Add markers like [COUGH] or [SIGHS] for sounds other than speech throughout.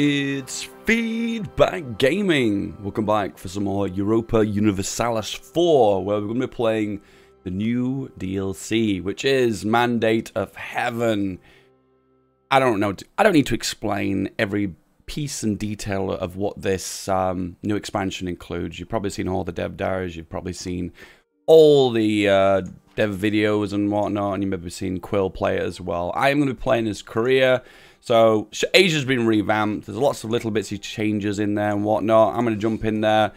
It's Feedback Gaming. Welcome back for some more Europa Universalis 4, where we're going to be playing the new DLC, which is Mandate of Heaven. I don't know. I don't need to explain every piece and detail of what this um, new expansion includes. You've probably seen all the dev diaries. You've probably seen all the uh, dev videos and whatnot, and you may have seen Quill play it as well. I am going to be playing as Korea. So Asia's been revamped. There's lots of little bitsy changes in there and whatnot. I'm going to jump in there.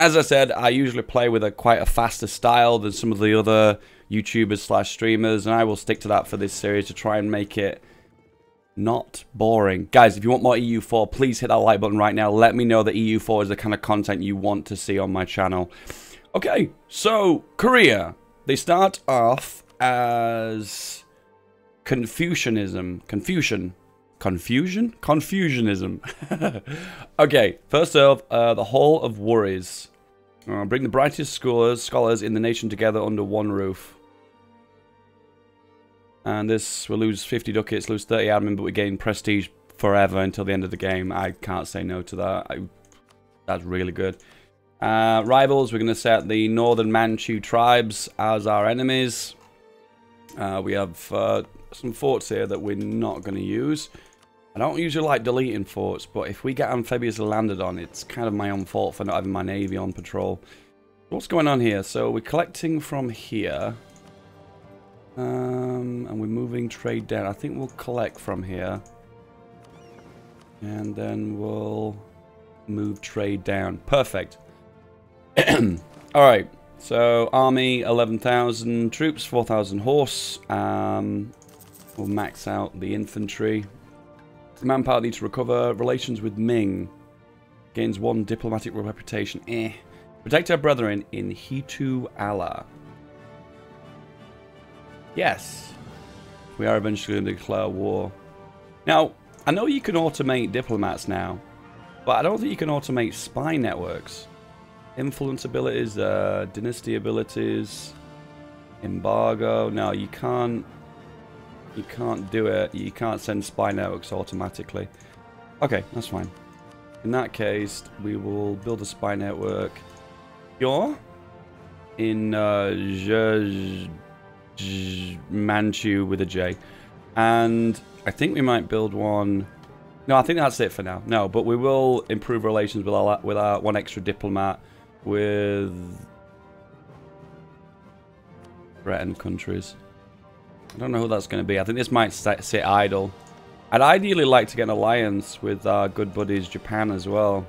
As I said, I usually play with a quite a faster style than some of the other YouTubers slash streamers, and I will stick to that for this series to try and make it not boring. Guys, if you want more EU4, please hit that like button right now. Let me know that EU4 is the kind of content you want to see on my channel. Okay, so Korea. They start off as Confucianism. Confucian. Confusion? Confucianism. [LAUGHS] okay, first off, uh, the Hall of Worthies. Uh, bring the brightest scholars, scholars in the nation together under one roof. And this will lose 50 ducats, lose 30 admin, but we gain prestige forever until the end of the game. I can't say no to that. I, that's really good. Uh, rivals, we're going to set the Northern Manchu tribes as our enemies. Uh, we have uh, some forts here that we're not going to use. I don't usually like deleting forts, but if we get amphibious landed on, it's kind of my own fault for not having my navy on patrol. What's going on here? So we're collecting from here. Um, and we're moving trade down. I think we'll collect from here. And then we'll move trade down. Perfect. [CLEARS THROAT] Alright. So, army, 11,000 troops, 4,000 horse. Um, we'll max out the infantry. Manpower needs to recover. Relations with Ming. Gains one diplomatic reputation. Eh. Protect our brethren in Hitu Allah. Yes. We are eventually going to declare war. Now, I know you can automate diplomats now, but I don't think you can automate spy networks. Influence abilities, uh, dynasty abilities, embargo. No, you can't you can't do it. You can't send spy networks automatically. Okay, that's fine. In that case, we will build a spy network. You're in uh, Manchu with a J. And I think we might build one... No, I think that's it for now. No, but we will improve relations with our, with our one extra diplomat with threatened countries. I don't know who that's going to be. I think this might sit idle. I'd ideally like to get an alliance with our good buddies Japan as well.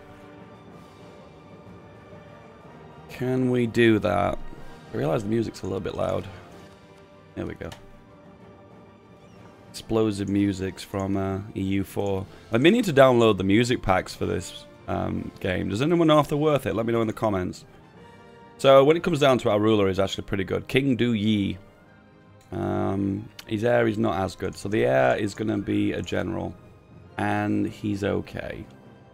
Can we do that? I realise the music's a little bit loud. There we go. Explosive musics from uh, EU4. I've been meaning to download the music packs for this um, game. Does anyone know if they're worth it? Let me know in the comments. So when it comes down to our ruler, is actually pretty good. King Du Yi um, his heir is not as good. So the heir is going to be a general. And he's okay.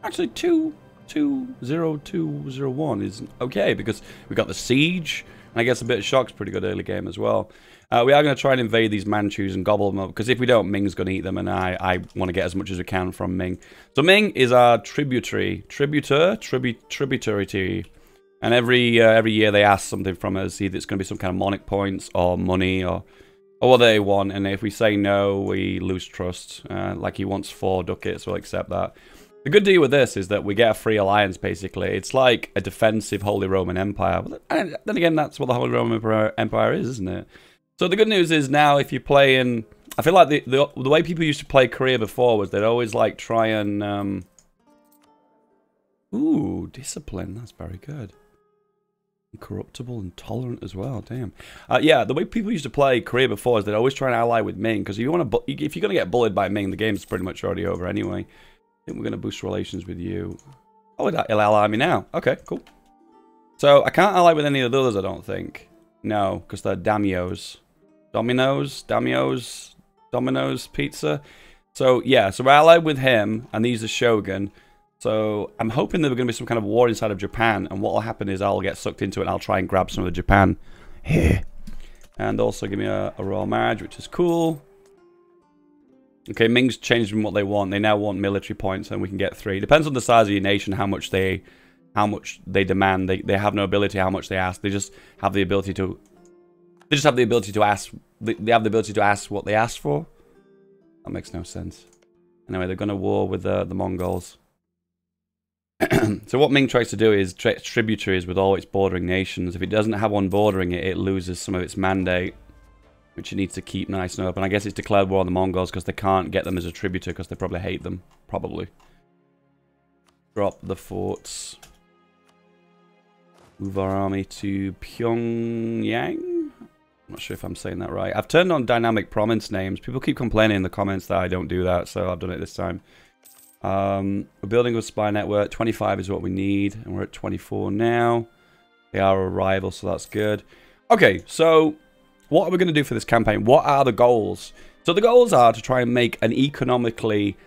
Actually, 2, 2, 0, 2, 0, 1 is okay because we got the siege. And I guess a bit of shock's pretty good early game as well. Uh, we are going to try and invade these Manchus and gobble them up. Because if we don't, Ming's going to eat them. And I, I want to get as much as we can from Ming. So Ming is our tributary. Tributor? Tribu tributary. And every uh, every year they ask something from us. Either it's going to be some kind of monarch points or money or or what they want, and if we say no, we lose trust. Uh, like he wants four ducats, we'll accept that. The good deal with this is that we get a free alliance, basically. It's like a defensive Holy Roman Empire. And then again, that's what the Holy Roman Empire is, isn't it? So the good news is now if you play in... I feel like the, the, the way people used to play Korea before was they'd always like try and... Um, ooh, discipline. That's very good. Incorruptible and tolerant as well. Damn. Uh, yeah, the way people used to play Korea before is they'd always try and ally with Ming because if you want to, if you're gonna get bullied by Ming, the game's pretty much already over anyway. I think we're gonna boost relations with you. Oh, it'll ally me now. Okay, cool. So I can't ally with any of the others, I don't think. No, because they're Daimyos. Dominoes, Daimyos, Domino's Pizza. So yeah, so we're allied with him, and these are Shogun. So I'm hoping there's going to be some kind of war inside of Japan, and what will happen is I'll get sucked into it and I'll try and grab some of the Japan here. And also give me a, a royal marriage, which is cool. Okay, Ming's changed what they want. They now want military points, and we can get three. Depends on the size of your nation, how much they, how much they demand. They they have no ability how much they ask. They just have the ability to. They just have the ability to ask. They have the ability to ask what they ask for. That makes no sense. Anyway, they're going to war with the the Mongols. [CLEARS THROAT] so what Ming tries to do is tributaries with all its bordering nations. If it doesn't have one bordering it, it loses some of its mandate which it needs to keep nice and open. I guess it's declared war on the Mongols because they can't get them as a tributary because they probably hate them. Probably. Drop the forts. Move our army to Pyongyang. Not sure if I'm saying that right. I've turned on dynamic province names. People keep complaining in the comments that I don't do that, so I've done it this time. Um, we're building a spy network. 25 is what we need, and we're at 24 now. They are a rival, so that's good. Okay, so what are we going to do for this campaign? What are the goals? So the goals are to try and make an economically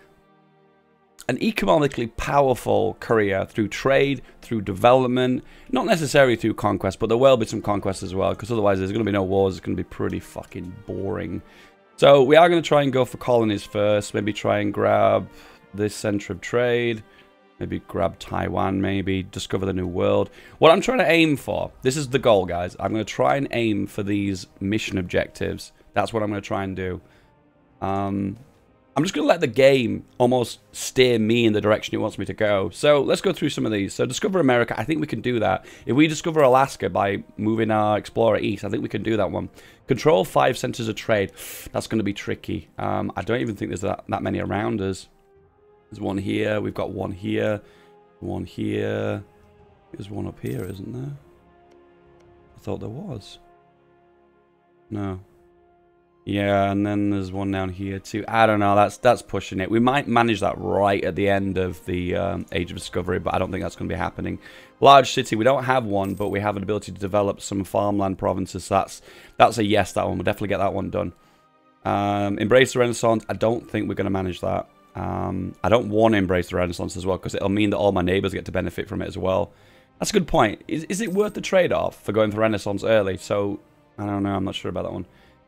an economically powerful Korea through trade, through development, not necessarily through conquest, but there will be some conquest as well, because otherwise there's going to be no wars. It's going to be pretty fucking boring. So we are going to try and go for colonies first. Maybe try and grab this center of trade. Maybe grab Taiwan, maybe. Discover the new world. What I'm trying to aim for, this is the goal, guys. I'm going to try and aim for these mission objectives. That's what I'm going to try and do. Um, I'm just going to let the game almost steer me in the direction it wants me to go. So let's go through some of these. So discover America, I think we can do that. If we discover Alaska by moving our explorer east, I think we can do that one. Control five centers of trade. That's going to be tricky. Um, I don't even think there's that, that many around us. There's one here. We've got one here. One here. There's one up here, isn't there? I thought there was. No. Yeah, and then there's one down here too. I don't know. That's that's pushing it. We might manage that right at the end of the um, Age of Discovery, but I don't think that's going to be happening. Large city. We don't have one, but we have an ability to develop some farmland provinces. So that's that's a yes. That one. We'll definitely get that one done. Um, embrace the Renaissance. I don't think we're going to manage that. Um, I don't want to embrace the Renaissance as well because it'll mean that all my neighbors get to benefit from it as well. That's a good point. Is, is it worth the trade-off for going for Renaissance early? So, I don't know. I'm not sure about that one.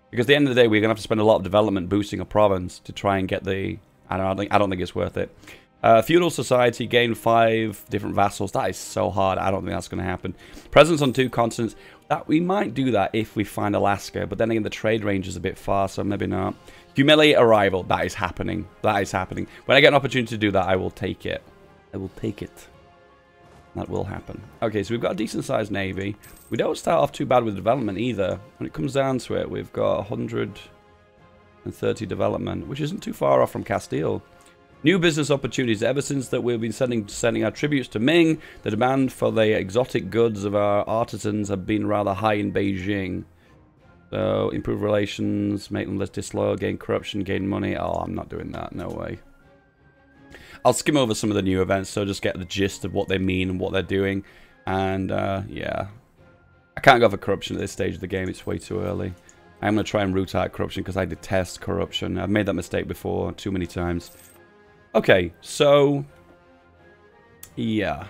Because at the end of the day, we're going to have to spend a lot of development boosting a province to try and get the... I don't, I think, I don't think it's worth it. Uh, feudal society, gain five different vassals. That is so hard. I don't think that's going to happen. Presence on two continents. That We might do that if we find Alaska. But then again, the trade range is a bit far, so maybe not. Humiliate a rival. That is happening. That is happening. When I get an opportunity to do that, I will take it. I will take it. That will happen. Okay, so we've got a decent-sized navy. We don't start off too bad with development either. When it comes down to it, we've got 130 development, which isn't too far off from Castile. New business opportunities. Ever since that we've been sending sending our tributes to Ming, the demand for the exotic goods of our artisans have been rather high in Beijing. So, improve relations, make them less disloyal, gain corruption, gain money. Oh, I'm not doing that. No way. I'll skim over some of the new events, so just get the gist of what they mean and what they're doing. And, uh, yeah. I can't go for corruption at this stage of the game. It's way too early. I'm going to try and root out corruption because I detest corruption. I've made that mistake before too many times. Okay, so... Yeah.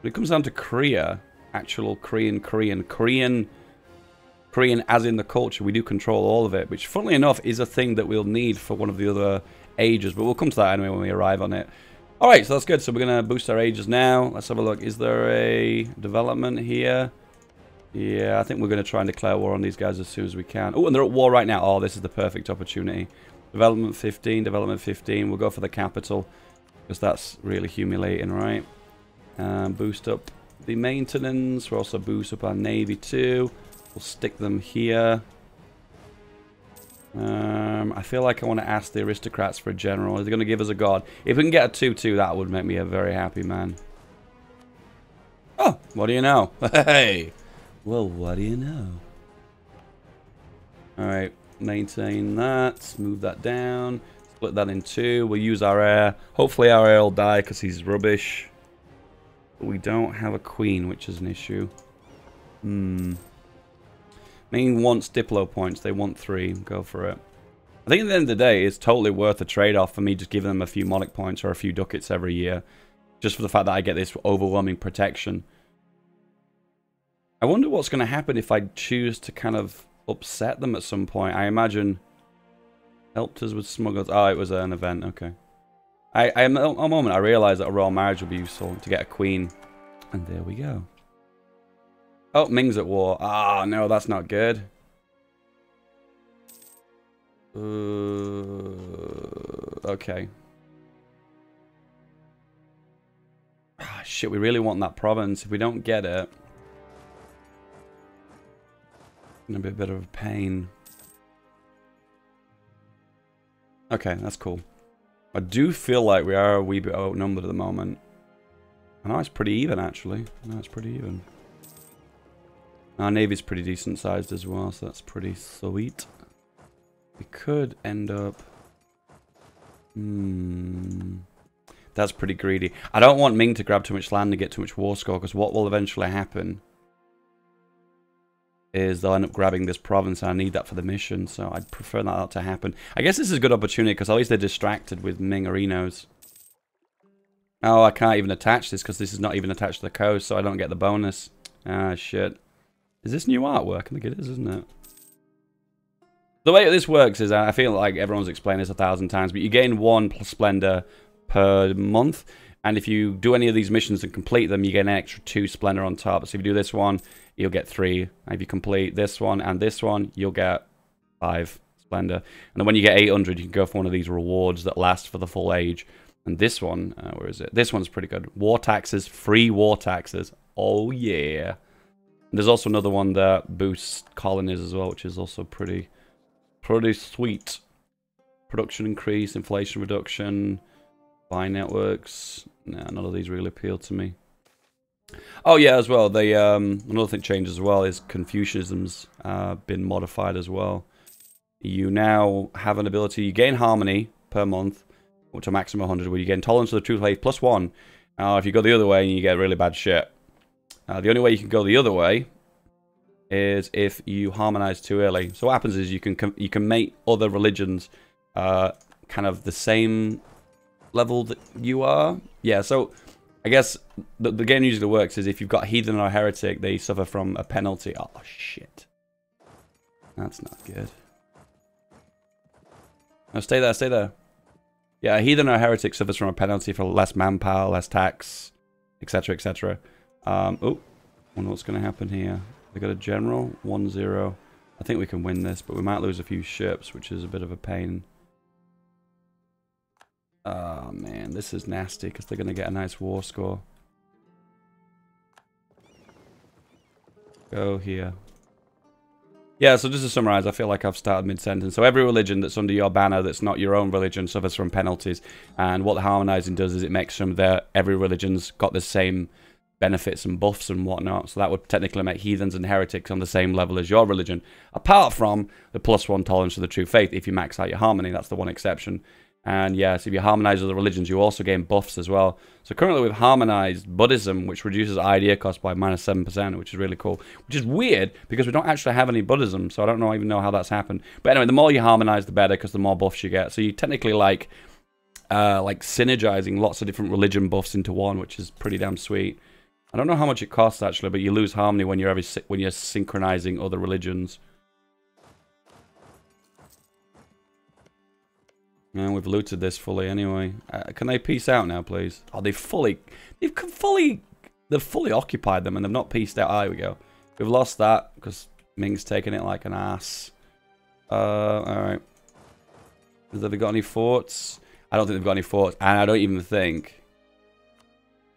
When it comes down to Korea, actual Korean, Korean, Korean Korean as in the culture. We do control all of it, which funnily enough is a thing that we'll need for one of the other ages, but we'll come to that anyway when we arrive on it. Alright, so that's good. So we're going to boost our ages now. Let's have a look. Is there a development here? Yeah, I think we're going to try and declare war on these guys as soon as we can. Oh, and they're at war right now. Oh, this is the perfect opportunity. Development 15, development 15. We'll go for the capital because that's really humiliating, right? Um, boost up the maintenance. We'll also boost up our navy too. We'll stick them here. Um, I feel like I want to ask the aristocrats for a general. Is they going to give us a god? If we can get a 2-2, that would make me a very happy man. Oh, what do you know? [LAUGHS] Hey! Well, what do you know? Alright, maintain that. Move that down. Split that in two. We'll use our heir. Hopefully our heir will die because he's rubbish. But we don't have a queen, which is an issue. Hmm. Ming wants Diplo points. They want three. Go for it. I think at the end of the day, it's totally worth the trade-off for me just giving them a few Monarch points or a few ducats every year. Just for the fact that I get this overwhelming protection. I wonder what's going to happen if I choose to kind of upset them at some point. I imagine... Helped us with smugglers. Oh, ah, it was an event. Okay. I, I, a moment I realised that a royal marriage would be useful to get a queen. And there we go. Oh, Ming's at war. Ah, oh, no, that's not good. Uh, okay. Ah, shit, we really want that province. If we don't get it, going to be a bit of a pain. Okay, that's cool. I do feel like we are a wee bit outnumbered at the moment. I know it's pretty even, actually. Know it's pretty even. Our navy's pretty decent sized as well, so that's pretty sweet. We could end up... Hmm... That's pretty greedy. I don't want Ming to grab too much land and get too much war score, because what will eventually happen is they'll end up grabbing this province, and I need that for the mission, so I'd prefer that not to happen. I guess this is a good opportunity, because at least they're distracted with Ming Arinos. Oh, I can't even attach this, because this is not even attached to the coast, so I don't get the bonus. Ah, shit. Is this new artwork? I think it is, isn't it? The way this works is, I feel like everyone's explained this a thousand times, but you gain one Splendor per month, and if you do any of these missions and complete them, you get an extra two Splendor on top. So if you do this one, you'll get three. And if you complete this one and this one, you'll get five Splendor. And then when you get 800, you can go for one of these rewards that last for the full age. And this one, uh, where is it? This one's pretty good. War taxes, free war taxes. Oh, yeah. And there's also another one that boosts colonies as well, which is also pretty Pretty sweet. Production increase, inflation reduction, buy networks. Nah, none of these really appeal to me. Oh yeah, as well. The um, another thing changes as well is Confucianism's uh, been modified as well. You now have an ability. You gain harmony per month, which a maximum 100. Where you gain tolerance to the truth faith plus one. Uh, if you go the other way, you get really bad shit. Uh, the only way you can go the other way is if you harmonize too early. So what happens is you can you can make other religions uh, kind of the same level that you are. Yeah, so I guess the, the game usually works is if you've got heathen or heretic, they suffer from a penalty. Oh, shit. That's not good. No, stay there, stay there. Yeah, heathen or heretic suffers from a penalty for less manpower, less tax, etc., etc. Um, oh, wonder what's going to happen here. They got a general, 1-0. I think we can win this, but we might lose a few ships, which is a bit of a pain. Oh man, this is nasty because they're going to get a nice war score. Go here. Yeah, so just to summarize, I feel like I've started mid-sentence. So every religion that's under your banner that's not your own religion suffers from penalties. And what the harmonizing does is it makes them that every religion's got the same benefits and buffs and whatnot. So that would technically make heathens and heretics on the same level as your religion. Apart from the plus one tolerance to the true faith, if you max out your harmony, that's the one exception. And yes, if you harmonize other religions, you also gain buffs as well. So currently we've harmonized Buddhism, which reduces idea cost by minus 7%, which is really cool. Which is weird, because we don't actually have any Buddhism, so I don't know, even know how that's happened. But anyway, the more you harmonize, the better, because the more buffs you get. So you technically like, uh, like synergizing lots of different religion buffs into one, which is pretty damn sweet. I don't know how much it costs actually, but you lose harmony when you're every, when you're synchronizing other religions. And we've looted this fully anyway. Uh, can they peace out now, please? Oh, they fully, they've fully, they've fully occupied them and they've not pieced out. Oh, there we go. We've lost that because Ming's taking it like an ass. Uh, all right. Have they got any forts? I don't think they've got any forts, and I don't even think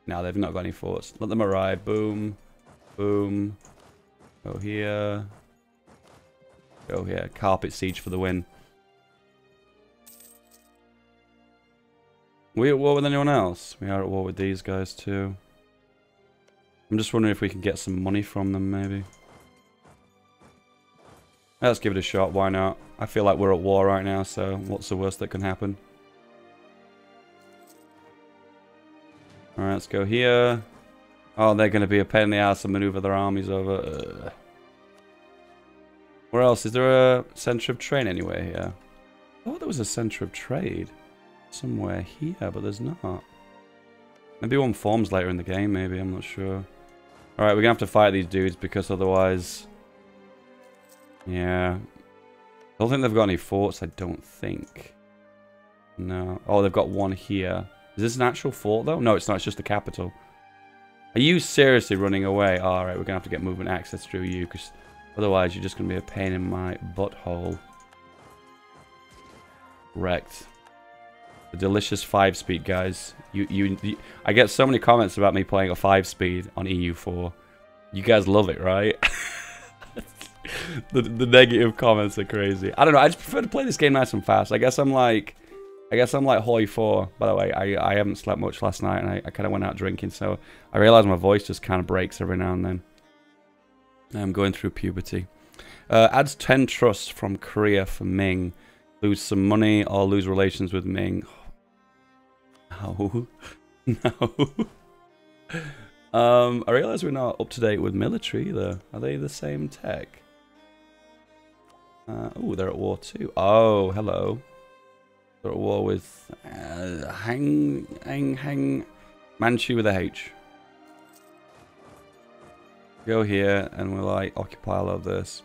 no, they've not got any forts. Let them arrive. Boom. Boom. Go here. Go here. Carpet siege for the win. We at war with anyone else? We are at war with these guys too. I'm just wondering if we can get some money from them maybe. Let's give it a shot, why not? I feel like we're at war right now, so what's the worst that can happen? Alright, let's go here. Oh, they're going to be a pain in the ass to maneuver their armies over. Ugh. Where else? Is there a center of trade anywhere here? Oh, there was a center of trade somewhere here, but there's not. Maybe one forms later in the game, maybe. I'm not sure. Alright, we're going to have to fight these dudes because otherwise... Yeah. I don't think they've got any forts, I don't think. No. Oh, they've got one here. Is this an actual fort, though? No, it's not. It's just the capital. Are you seriously running away? Alright, we're going to have to get movement access through you, because otherwise you're just going to be a pain in my butthole. Wrecked. The delicious 5-speed, guys. You, you, you, I get so many comments about me playing a 5-speed on EU4. You guys love it, right? [LAUGHS] the, the negative comments are crazy. I don't know, I just prefer to play this game nice and fast. I guess I'm like... I guess I'm like HoI 4, by the way. I, I haven't slept much last night and I, I kind of went out drinking, so I realize my voice just kind of breaks every now and then. I'm going through puberty. Uh, adds 10 trust from Korea for Ming. Lose some money or lose relations with Ming. [SIGHS] No. [LAUGHS] no. [LAUGHS] um, I realize we're not up to date with military either. Are they the same tech? Uh, oh, they're at war too. Oh, hello. They're at war with uh, Hang, Hang, Hang, Manchu with a H. Go here and we'll like occupy all of this.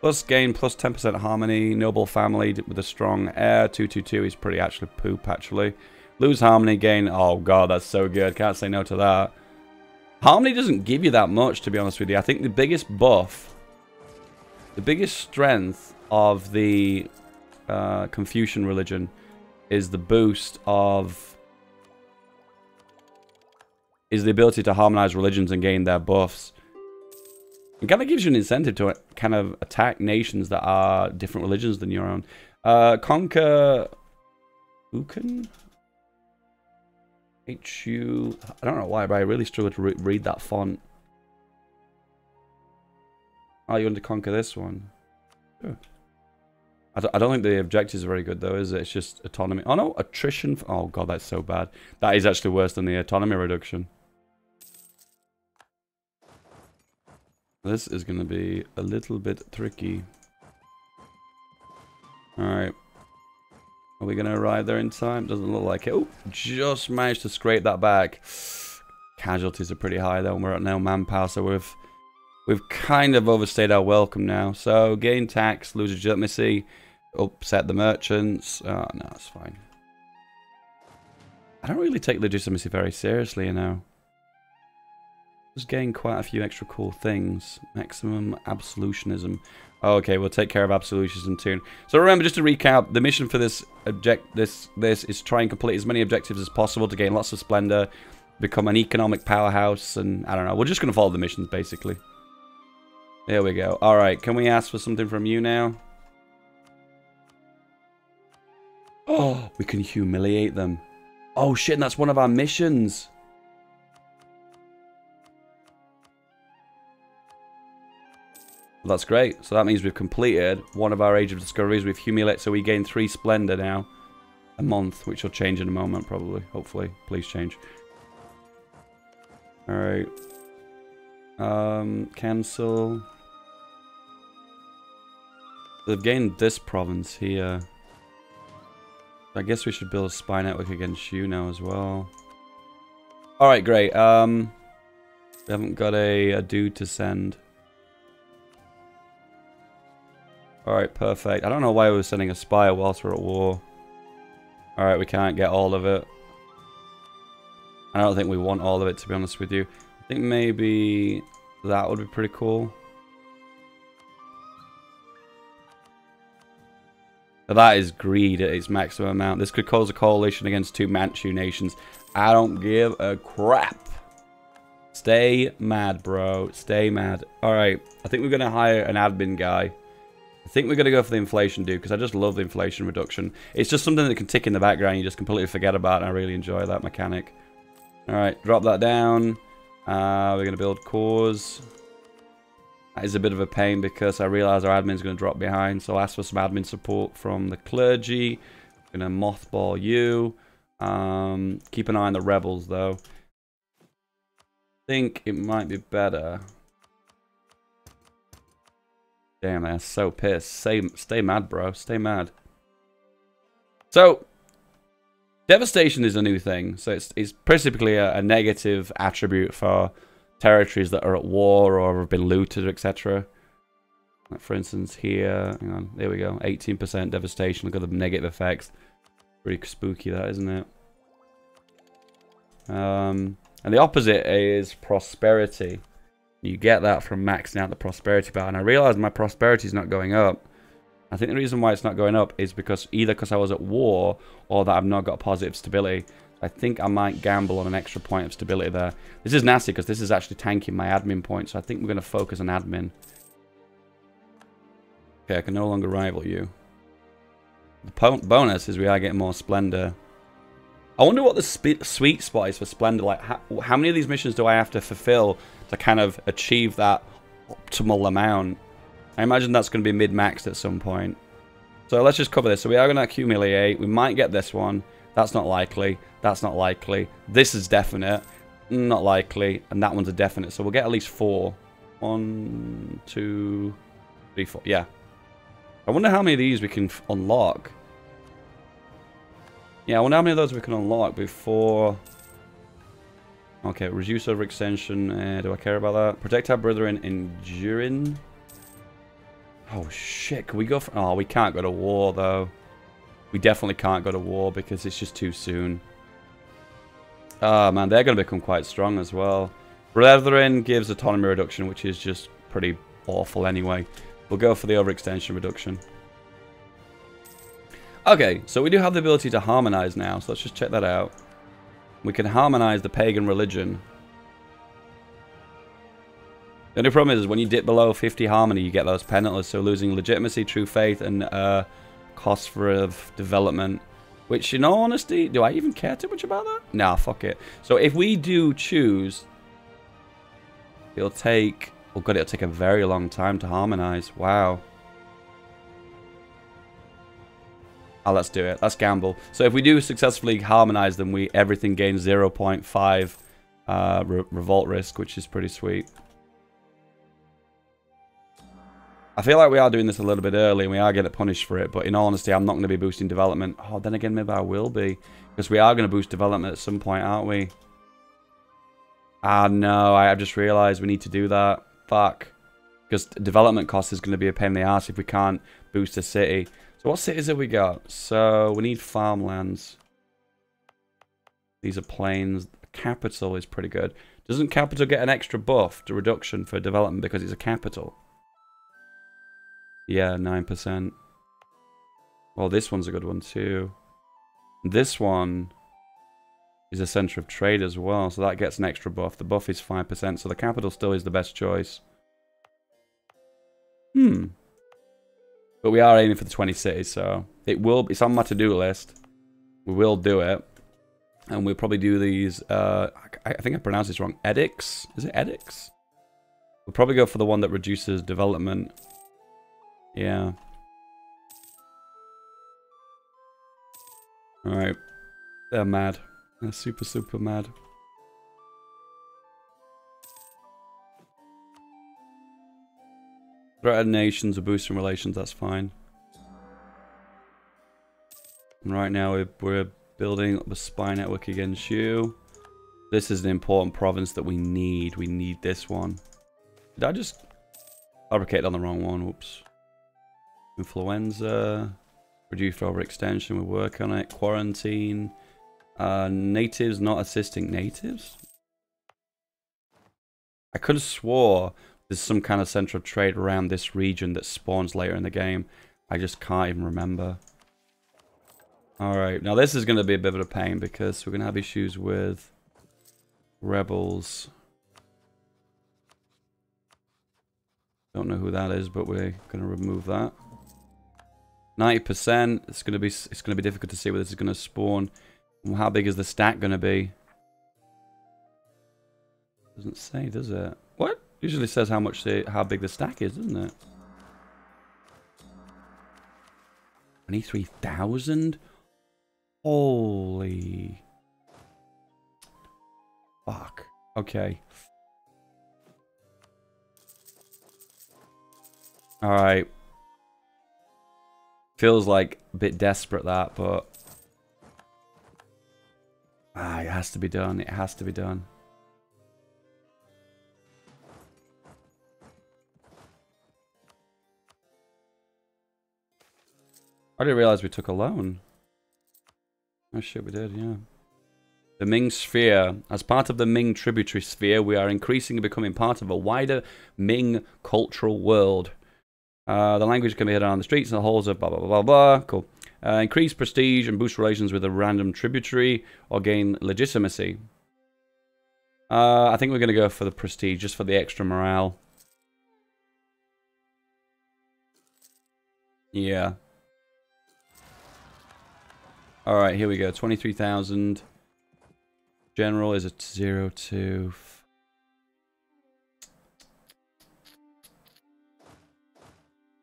Plus gain plus 10% harmony. Noble family with a strong heir. 222 is pretty actually poop actually. Lose harmony, gain. Oh god, that's so good. Can't say no to that. Harmony doesn't give you that much, to be honest with you. I think the biggest buff, the biggest strength of the uh, Confucian religion is the boost of is the ability to harmonize religions and gain their buffs. It kind of gives you an incentive to kind of attack nations that are different religions than your own. Uh, conquer Ukan? H-U... I don't know why, but I really struggle to re read that font. Oh, you want to conquer this one? Sure. I don't, I don't think the objectives are very good, though, is it? It's just autonomy. Oh, no, attrition. Oh, God, that's so bad. That is actually worse than the autonomy reduction. This is going to be a little bit tricky. Alright. Are we going to arrive there in time? Doesn't look like it. Oh, just managed to scrape that back. Casualties are pretty high though, and we're at no manpower, so we've we've kind of overstayed our welcome now. So gain tax, lose legitimacy, upset the merchants. Oh no, that's fine. I don't really take legitimacy very seriously, you know. Just gain quite a few extra cool things. Maximum absolutionism. Okay, we'll take care of absolutism too. So remember, just to recap, the mission for this object, this this is try and complete as many objectives as possible to gain lots of splendor, become an economic powerhouse, and I don't know. We're just gonna follow the missions basically. There we go. All right, can we ask for something from you now? Oh, we can humiliate them. Oh shit, and that's one of our missions. Well, that's great. So that means we've completed one of our Age of Discoveries. We've humiliated, so we gain three Splendor now. A month, which will change in a moment, probably. Hopefully. Please change. Alright. Um, cancel. They've gained this province here. I guess we should build a spy network against you now as well. Alright, great. Um, we haven't got a, a dude to send. Alright, perfect. I don't know why we are sending a spy whilst we're at war. Alright, we can't get all of it. I don't think we want all of it, to be honest with you. I think maybe that would be pretty cool. But that is greed at its maximum amount. This could cause a coalition against two Manchu nations. I don't give a crap. Stay mad, bro. Stay mad. Alright, I think we're going to hire an admin guy. I think we're going to go for the inflation dude because I just love the inflation reduction. It's just something that can tick in the background you just completely forget about and I really enjoy that mechanic. Alright, drop that down. Uh, we're going to build cores. That is a bit of a pain because I realize our admin's going to drop behind. So I'll ask for some admin support from the clergy. I'm going to mothball you. Um, keep an eye on the rebels though. I think it might be better Damn, they're so pissed. Stay, stay mad, bro. Stay mad. So, devastation is a new thing. So it's, it's principally a, a negative attribute for territories that are at war or have been looted, etc. Like for instance here, hang on, there we go, 18% devastation. Look at the negative effects. Pretty spooky that, isn't it? Um, and the opposite is prosperity. You get that from maxing out the prosperity bar. And I realized my prosperity is not going up. I think the reason why it's not going up is because either because I was at war or that I've not got positive stability. I think I might gamble on an extra point of stability there. This is nasty because this is actually tanking my admin point. So I think we're going to focus on admin. Okay, I can no longer rival you. The bonus is we are getting more Splendor. I wonder what the sweet spot is for Splendor. Like, how, how many of these missions do I have to fulfill to kind of achieve that optimal amount? I imagine that's going to be min-maxed at some point. So let's just cover this. So we are going to accumulate. We might get this one. That's not likely. That's not likely. This is definite. Not likely. And that one's a definite. So we'll get at least four. One, two, three, four. Yeah. I wonder how many of these we can unlock. Yeah, I wonder how many of those we can unlock before... Okay, reduce overextension. Uh, do I care about that? Protect our brethren enduring. Oh shit, can we go for... Oh, we can't go to war though. We definitely can't go to war because it's just too soon. Oh man, they're going to become quite strong as well. Brethren gives autonomy reduction, which is just pretty awful anyway. We'll go for the overextension reduction. Okay, so we do have the ability to harmonize now, so let's just check that out. We can harmonize the pagan religion. The only problem is when you dip below 50 harmony, you get those penalties, so losing legitimacy, true faith, and uh, cost for development. Which, in all honesty, do I even care too much about that? Nah, fuck it. So if we do choose, it'll take... Oh god, it'll take a very long time to harmonize. Wow. Oh, let's do it. Let's gamble. So if we do successfully harmonize them, we everything gains 0.5 uh, re revolt risk, which is pretty sweet. I feel like we are doing this a little bit early and we are getting punished for it, but in all honesty, I'm not going to be boosting development. Oh, then again, maybe I will be. Because we are going to boost development at some point, aren't we? Ah, no, I have just realised we need to do that. Fuck. Because development cost is going to be a pain in the ass if we can't boost a city. So what cities have we got? So we need farmlands. These are plains. Capital is pretty good. Doesn't capital get an extra buff to reduction for development because it's a capital? Yeah, 9%. Well, this one's a good one too. This one is a center of trade as well, so that gets an extra buff. The buff is 5%, so the capital still is the best choice. Hmm. But we are aiming for the 20 cities, so it will. It's on my to-do list. We will do it, and we'll probably do these. Uh, I, think I pronounced this wrong. Edicts? Is it edicts? We'll probably go for the one that reduces development. Yeah. Alright. They're mad. They're super, super mad. Threatened nations are boosting relations, that's fine. And right now we're, we're building up a spy network against you. This is an important province that we need. We need this one. Did I just fabricate on the wrong one? Oops. Influenza. Reduce overextension. We're working on it. Quarantine. Uh, natives not assisting natives? I could have swore there's some kind of central trade around this region that spawns later in the game. I just can't even remember. Alright, now this is going to be a bit of a pain because we're going to have issues with rebels. Don't know who that is, but we're going to remove that. 90%, it's going to be it's to be difficult to see where this is going to spawn. How big is the stack going to be? Doesn't say, does it? What? Usually says how much the how big the stack is, doesn't it? 23,000? Holy. Fuck. Okay. Alright. Feels like a bit desperate that, but... Ah, it has to be done. It has to be done. I didn't realize we took a loan. Oh shit, we did, yeah. The Ming Sphere. As part of the Ming tributary sphere, we are increasingly becoming part of a wider Ming cultural world. Uh, the language can be heard on the streets and the halls of blah, blah, blah, blah, blah. Cool. Uh, increase prestige and boost relations with a random tributary or gain legitimacy. Uh, I think we're going to go for the prestige, just for the extra morale. Yeah. Alright, here we go. 23,000. General is a 0 2.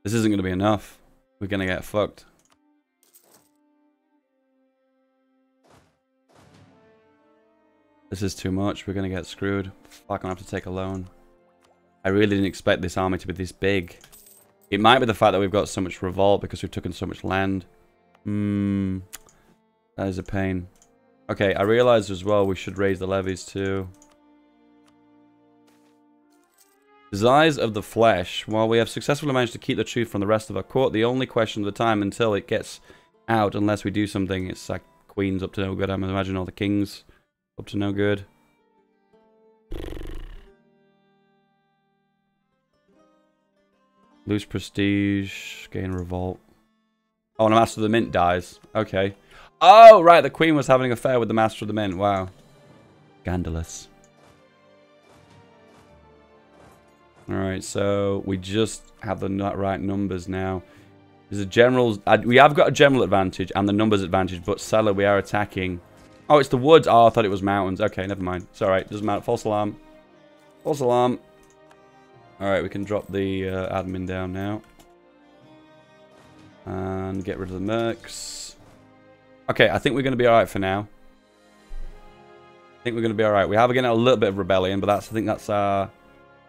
This isn't going to be enough. We're going to get fucked. This is too much. We're going to get screwed. Fuck, I'm going to have to take a loan. I really didn't expect this army to be this big. It might be the fact that we've got so much revolt because we've taken so much land. Hmm. That is a pain. Okay, I realized as well we should raise the levies too. Desires of the flesh. While we have successfully managed to keep the truth from the rest of our court, the only question of the time until it gets out, unless we do something, it's like queens up to no good. I imagine all the kings up to no good. Lose prestige, gain revolt. Oh, and the Master of the Mint dies. Okay. Oh, right, the Queen was having an affair with the Master of the Mint. Wow. Scandalous. Alright, so we just have the right numbers now. There's a general... We have got a general advantage and the numbers advantage, but Seller, we are attacking. Oh, it's the woods. Oh, I thought it was mountains. Okay, never mind. It's alright. Doesn't matter. False alarm. False alarm. Alright, we can drop the uh, admin down now. And get rid of the mercs. Okay, I think we're going to be alright for now. I think we're going to be alright. We have again a little bit of rebellion, but that's I think that's I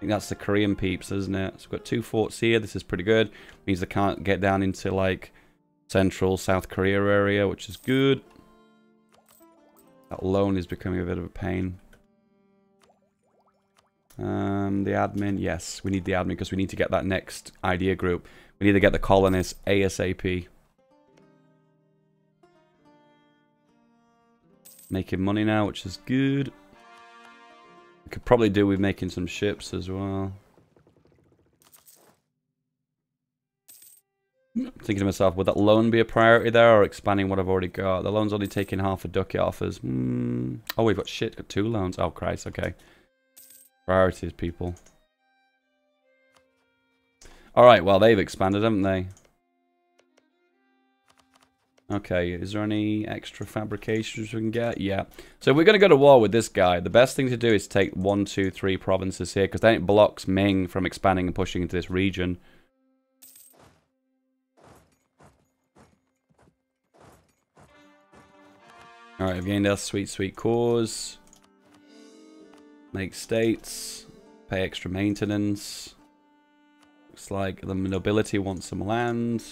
think that's the Korean peeps, isn't it? So we've got two forts here. This is pretty good. Means they can't get down into like central South Korea area, which is good. That loan is becoming a bit of a pain. Um, the admin, yes, we need the admin because we need to get that next idea group. We need to get the colonists ASAP. Making money now, which is good. Could probably do with making some ships as well. thinking to myself, would that loan be a priority there or expanding what I've already got? The loan's only taking half a ducat offers. Mm. Oh, we've got shit, got two loans. Oh, Christ, okay. Priorities, people. Alright, well, they've expanded, haven't they? Okay, is there any extra fabrications we can get? Yeah. So we're going to go to war with this guy. The best thing to do is take one, two, three provinces here, because then it blocks Ming from expanding and pushing into this region. Alright, I've gained our sweet, sweet cause. Make states. Pay extra maintenance. Looks like the nobility wants some land.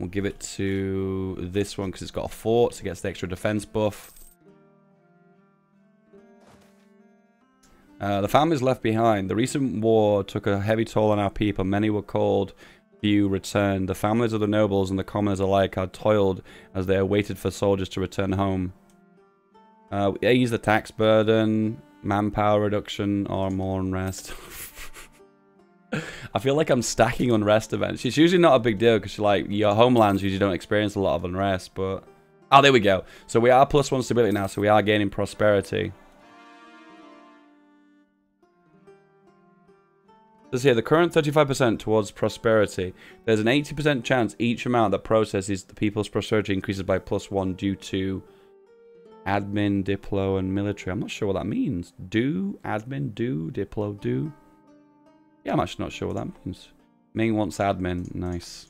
We'll give it to this one because it's got a fort, so it gets the extra defense buff. Uh, the families left behind. The recent war took a heavy toll on our people. Many were called, few returned. The families of the nobles and the commoners alike had toiled as they awaited for soldiers to return home. Uh, ease the tax burden, manpower reduction, or more unrest. [LAUGHS] I feel like I'm stacking unrest events. It's usually not a big deal because like your homelands usually don't experience a lot of unrest, but oh, there we go. So we are plus one stability now, so we are gaining prosperity. This here, the current 35% towards prosperity. There's an 80% chance each amount that processes the people's prosperity increases by plus one due to admin, diplo, and military. I'm not sure what that means. Do, admin, do, diplo, do. Yeah, I'm actually not sure what that means. Ming wants admin. Nice.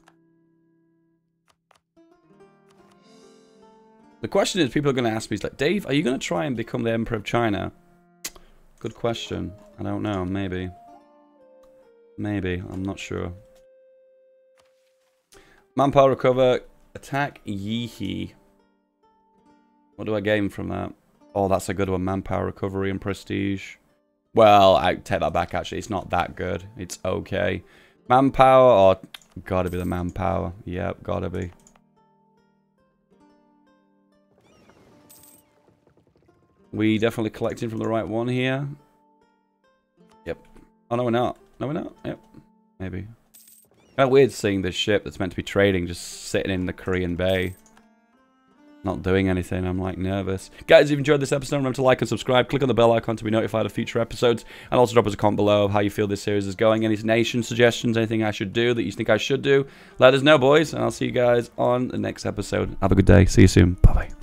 The question is, people are going to ask me, like, Dave, are you going to try and become the Emperor of China? Good question. I don't know. Maybe. Maybe. I'm not sure. Manpower recover. Attack Yihi. What do I gain from that? Oh, that's a good one. Manpower recovery and prestige. Well, I take that back, actually. It's not that good. It's okay. Manpower, or... Gotta be the manpower. Yep, gotta be. We definitely collecting from the right one here. Yep. Oh, no, we're not. No, we're not. Yep. Maybe. Kind of weird seeing this ship that's meant to be trading just sitting in the Korean Bay. Not doing anything. I'm like nervous. Guys, if you enjoyed this episode, remember to like and subscribe. Click on the bell icon to be notified of future episodes. And also drop us a comment below of how you feel this series is going. Any nation suggestions, anything I should do that you think I should do, let us know, boys. And I'll see you guys on the next episode. Have a good day. See you soon. Bye-bye.